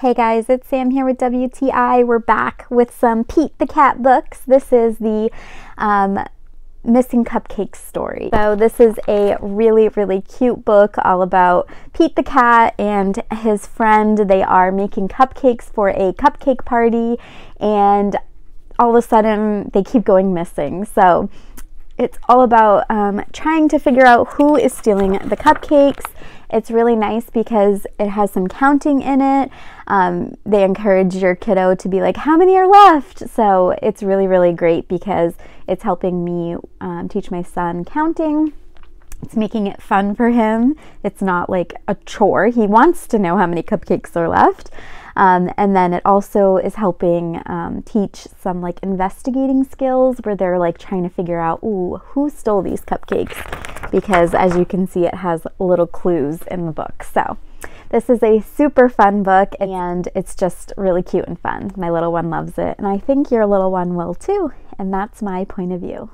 Hey guys, it's Sam here with WTI. We're back with some Pete the Cat books. This is the um, Missing Cupcakes story. So, this is a really, really cute book all about Pete the Cat and his friend. They are making cupcakes for a cupcake party, and all of a sudden they keep going missing. So, it's all about um, trying to figure out who is stealing the cupcakes it's really nice because it has some counting in it. Um, they encourage your kiddo to be like, how many are left? So it's really, really great because it's helping me um, teach my son counting. It's making it fun for him. It's not like a chore. He wants to know how many cupcakes are left. Um, and then it also is helping um, teach some like investigating skills where they're like trying to figure out, ooh, who stole these cupcakes? Because as you can see, it has little clues in the book. So this is a super fun book and it's just really cute and fun. My little one loves it, and I think your little one will too. And that's my point of view.